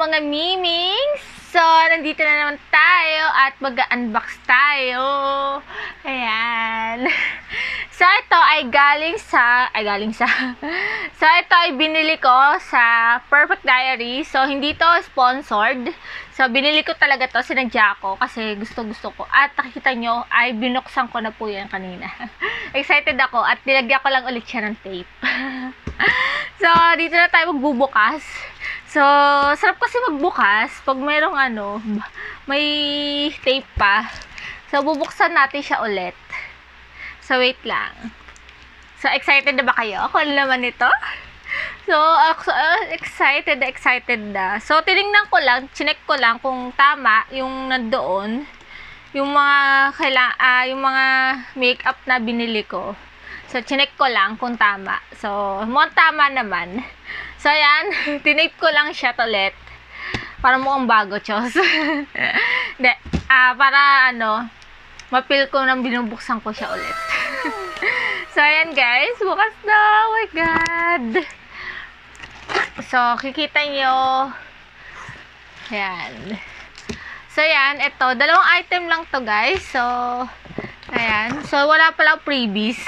mga mimings! So, nandito na naman tayo at mag-unbox tayo. Ayan. So, ito ay galing sa, ay galing sa, so, ito ay binili ko sa Perfect Diary. So, hindi to sponsored. So, binili ko talaga to, sinadya ko kasi gusto-gusto ko. At nakikita nyo, ay binuksan ko na po yan kanina. Excited ako at nilagyan ko lang ulit siya ng tape. so, dito na tayo magbubukas. So, sarap kasi magbukas pag mayroong ano, may tape pa. So, bubuksan natin siya ulit. So, wait lang. So, excited na ba kayo? Ako naman ito. So, uh, excited excited na. So, tinignan ko lang, chinek ko lang kung tama yung nandoon. Yung mga, kaila, uh, yung mga makeup na binili ko. So, chinek ko lang kung tama. So, mukhang tama naman. So, ayan. Tinape ko lang siya ulit. Para mukhang bago, chos. De, ah, para ano, mapil ko nang binubuksan ko siya ulit. so, ayan guys. Bukas na. Oh my God. So, kikita nyo. Ayan. So, ayan. Ito. Dalawang item lang to guys. So, ayan. So, wala pala freebies.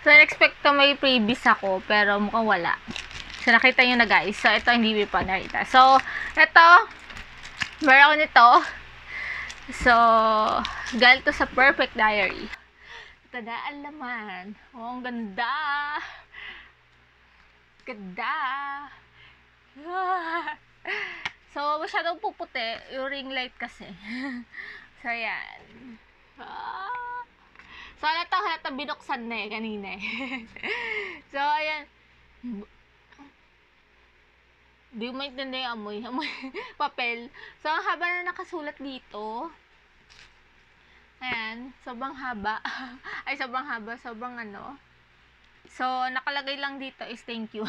so, expect ko may freebies ako. Pero mukhang wala. So, nakita nyo na guys. So, ito hindi pa nakita. So, ito. Meron ako nito. So, galing sa Perfect Diary. Ito na ang laman. Oh, ang ganda. Ganda. so, masyadong puputi. Yung ring light kasi. so, ayan. Ah. So, halata, halata binuksan na eh, kanina eh. so, ayan. Di mo maintindihan yung amoy. Amoy papel. So, ang haba na nakasulat dito. Ayan. Sobrang haba. Ay, sobrang haba. Sobrang ano. So, nakalagay lang dito is thank you.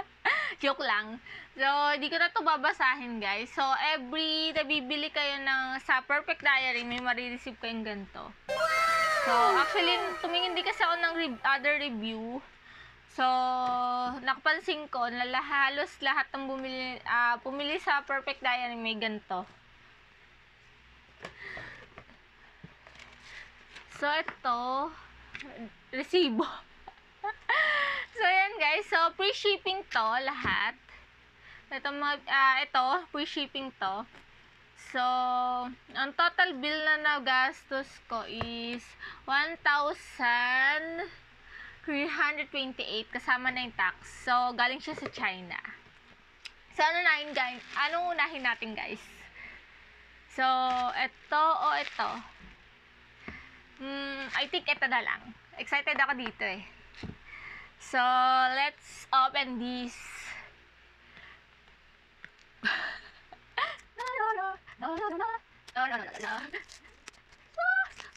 Joke lang. So, di ko na to babasahin, guys. So, every nabibili kayo ng sa Perfect Diary, may marireceive kayong ganito. So, actually, tumingin din kasi ako ng re- other review. So, nakapansin ko na halos lahat ng bumili, uh, pumili sa Perfect Diary may ganito. So, ito, resibo. so, yan guys. So, free shipping to, lahat. Ito, uh, ito, free shipping to. So, ang total bill na nagastos ko is 1,000 328 kasama na yung tax. So, galing siya sa China. So, ano nahin, guys? Anong unahin natin, guys? So, ito o ito? Hmm, I think ito na lang. Excited ako dito eh. So, let's open this. no, no. No, no, no, no. No, no, no,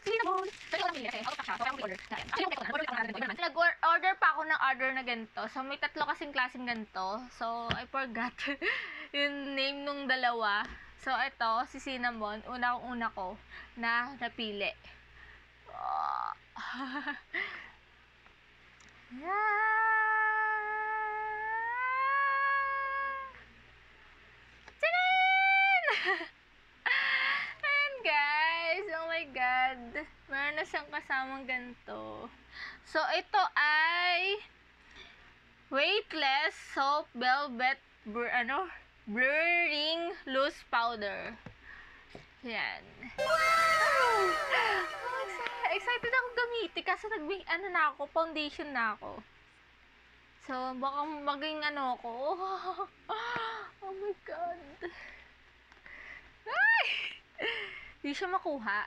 no. Nag-order pa ako ng order na ganito. So, may tatlo kasing klaseng ganito. So, I forgot yung name nung dalawa. So, ito, si Cinnamon, una kong una ko na napili. Oh. yeah. Ayan guys. Na siyang kasamang ganito. So, ito ay weightless soap velvet blur, ano, blurring loose powder. Yan. Oh, excited ako gamitin kasi nag ano na ako, foundation na ako. So, baka maging ano ako. Oh my god. Ay! Hindi siya makuha.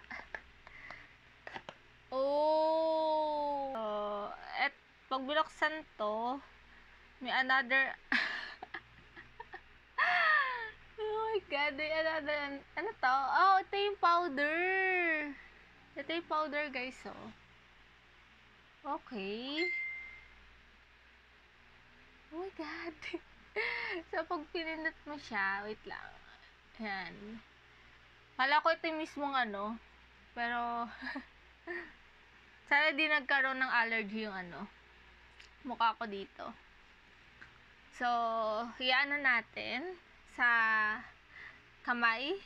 Oh. Uh, at pag binuksan to, may another Oh my god, may another ano to? Oh, ito yung powder. Ito yung powder, guys, oh. Okay. Oh my god. so, pag pinindot mo siya, wait lang. Ayan. Kala ko ito yung mismong ano. Pero, sana di nagkaroon ng allergy yung ano. Mukha ko dito. So, iyaano natin sa kamay.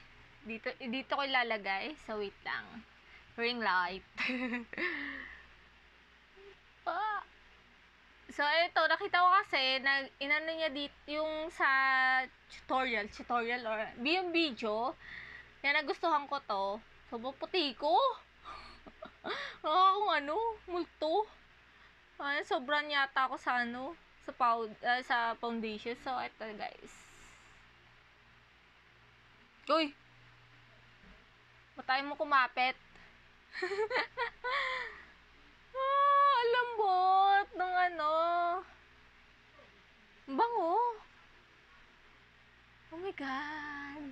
Dito, dito ko ilalagay. So, wait lang. Ring light. pa. So, ito, nakita ko kasi, na, inano niya dito, yung sa tutorial, tutorial, or yung video, yan, nagustuhan ko to. So, puti ko. Nakakong ano, multo. Ay, sobrang yata ako sa ano, sa, pow, uh, sa foundation. So, ito guys. Uy! Matay mo kumapit. ah, ang lambot ng ano. Ang Bango. Oh my God.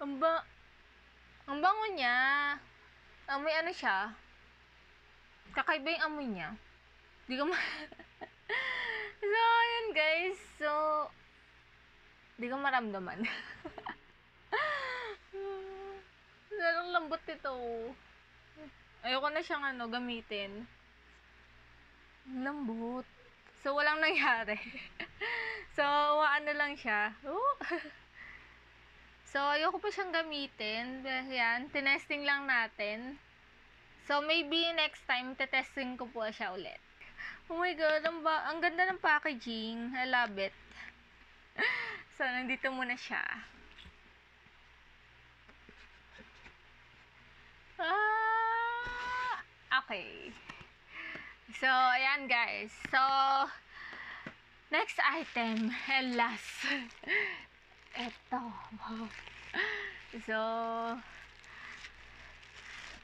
Ang ba... Ang bango niya. Amoy ano siya. Kakaiba yung amoy niya. Di ko ma... so, ayun guys. So, di ko maramdaman. Lalong lambot ito. Ayoko na siyang ano, gamitin. Lambot. So, walang nangyari. so, ano lang siya. So, ayoko pa siyang gamitin. Yan, tinesting lang natin. So, maybe next time, tetesting ko po siya ulit. Oh my God, ang, ba- ang ganda ng packaging. I love it. so, nandito muna siya. Ah, okay. So, ayan guys. So, next item and last. Ito. So,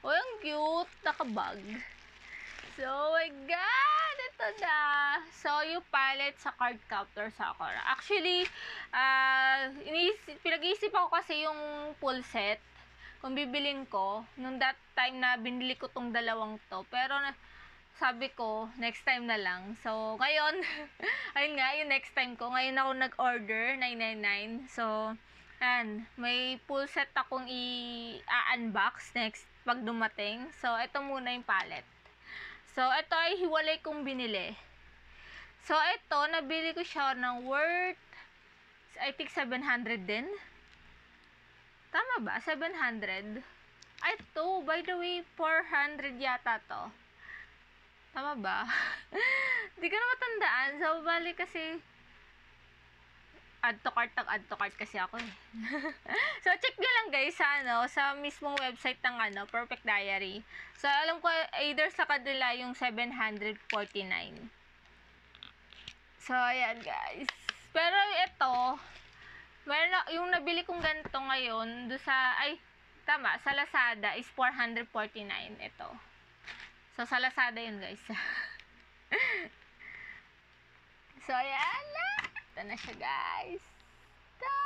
oh, ang cute. Nakabag. So, oh my God! Na! So, yung palette sa card captor Sakura. Actually, inisip, pinag-iisip ako kasi yung full set kung bibilin ko, nung that time na binili ko tong dalawang to. Pero sabi ko, next time na lang. So, ngayon, ayun nga, yung next time ko. Ngayon ako nag-order, 999. So, and may full set akong i-unbox next pag dumating. So, ito muna yung palette. So, ito ay hiwalay kong binili. So, ito, nabili ko siya ng worth, I think 700 din. Tama ba? 700? Ay, to. By the way, 400 yata to. Tama ba? Hindi ko na matandaan. So, bali kasi add to cart add to cart kasi ako eh. so, check nyo lang guys sa ano, sa mismong website ng ano, Perfect Diary. So, alam ko either sa kanila yung 749. So, ayan guys. Pero ito, meron na, yung nabili kong ganito ngayon, do sa, ay, tama, sa Lazada is 449 ito. So, sa Lazada yun guys. so, ayan na. Ito na siya guys. Ta!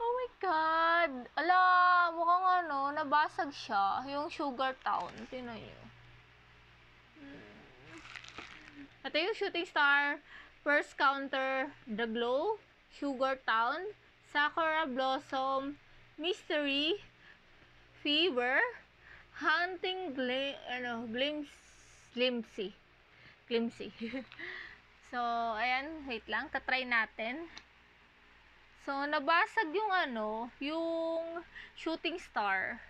Oh my God! Ala, mukhang ano, nabasag siya. Yung Sugar Town. Tingnan nyo. Hmm. Ito yung Shooting Star First Counter, The Glow, Sugar Town, Sakura Blossom, Mystery, Fever, Hunting Glim, ano, Glimpse, Glimpsy. Glimpsy. so, ayan, wait lang, tatry natin. So, nabasag yung ano, yung shooting star.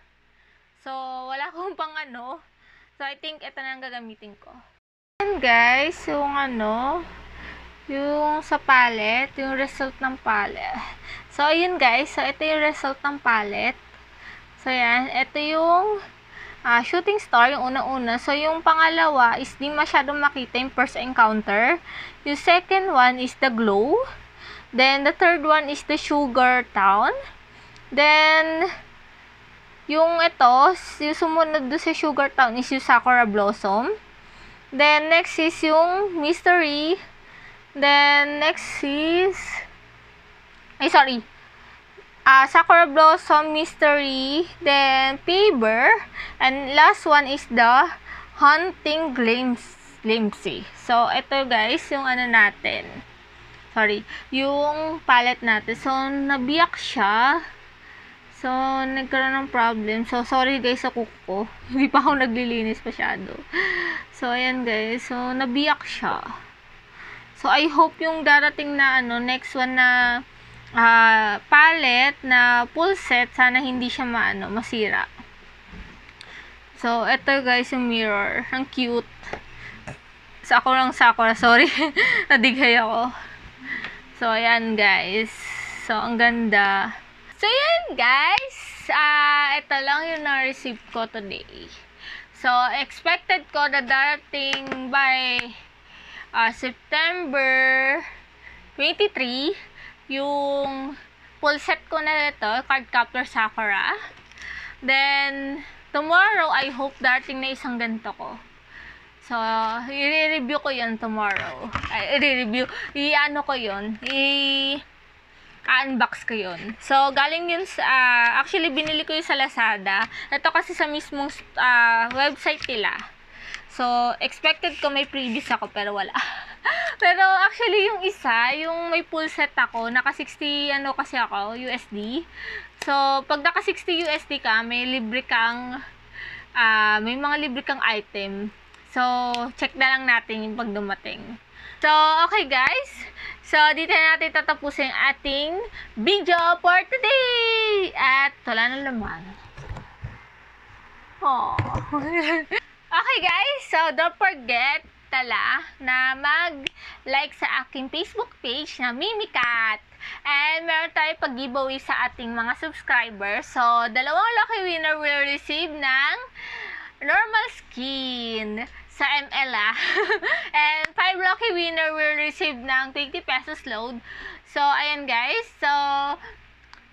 So, wala akong pang ano. So, I think ito na ang gagamitin ko. Ayan guys, yung ano, yung sa palette, yung result ng palette. So, ayun guys. So, ito yung result ng palette. So, yan. Ito yung uh, shooting star, yung unang-una. So, yung pangalawa is di masyadong makita yung first encounter. Yung second one is the glow. Then, the third one is the sugar town. Then, yung ito, yung sumunod do sa sugar town is yung sakura blossom. Then, next is yung mystery Then, next is, ay, sorry, uh, Sakura Blossom Mystery, then Paper, and last one is the Hunting Glimpse, Glimpsy. So, ito guys, yung ano natin, sorry, yung palette natin. So, nabiyak siya. So, nagkaroon ng problem. So, sorry guys sa kuko. Hindi pa ako naglilinis masyado. So, ayan guys. So, nabiyak siya. So, I hope yung darating na, ano, next one na ah palette na full set, sana hindi siya maano, masira. So, eto guys, yung mirror. Ang cute. Sa ako lang sakura, sorry. Nadighay ako. So, ayan guys. So, ang ganda. So, ayan guys. Ah, ito lang yung na-receive ko today. So, expected ko na darating by ah, September 23 yung full set ko na ito, card captor Sakura. Then, tomorrow, I hope darating na isang ganito ko. So, i-review ko yun tomorrow. Ay, i-review. I-ano ko yun. I- unbox ko yun. So, galing yun sa, ah, actually, binili ko yun sa Lazada. Ito kasi sa mismong ah, website nila. So, expected ko may previous ako, pero wala. pero, actually, yung isa, yung may full set ako, naka 60, ano kasi ako, USD. So, pag naka 60 USD ka, may libre kang, ah, may mga libre kang item. So, check na lang natin yung pag dumating. So, okay guys. So, dito na natin tatapusin ating video for today. At wala na laman. Oh. okay guys, so don't forget tala na mag-like sa aking Facebook page na Mimikat. And meron tayo pag-giveaway sa ating mga subscribers. So, dalawang lucky winner will receive ng normal skin sa ML ah. And 5 lucky winner will receive ng 20 pesos load. So, ayan guys. So,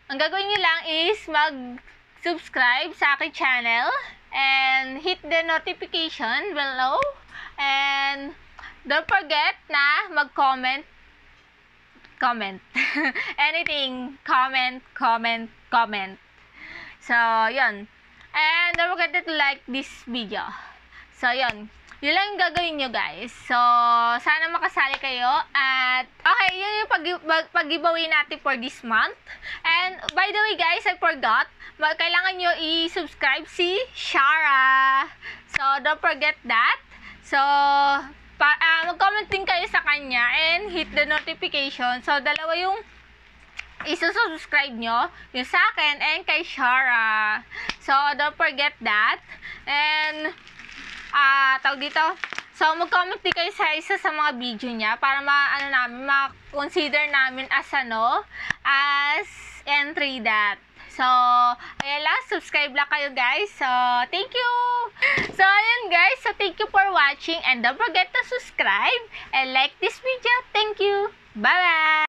ang gagawin nyo lang is mag-subscribe sa aking channel and hit the notification below. And don't forget na mag-comment comment. Anything, comment, comment, comment. So, yun. And don't forget to like this video. So, yun. Yun lang yung gagawin nyo, guys. So, sana makasali kayo. At, okay, yun yung pag- pag- natin for this month. And, by the way, guys, I forgot. Kailangan nyo i-subscribe si Shara. So, don't forget that. So, pa, ah, mag-comment din kayo sa kanya and hit the notification. So, dalawa yung isusubscribe nyo, yung sa akin and kay Shara. So, don't forget that. And, ah, tawag dito, so, mag-comment din kayo sa isa sa mga video niya para ma, ano namin, ma-consider namin as ano, as entry that. So, ayan lang, subscribe lang kayo guys. So, thank you! So, ayan guys, so thank you for watching and don't forget to subscribe and like this video. Thank you! Bye-bye!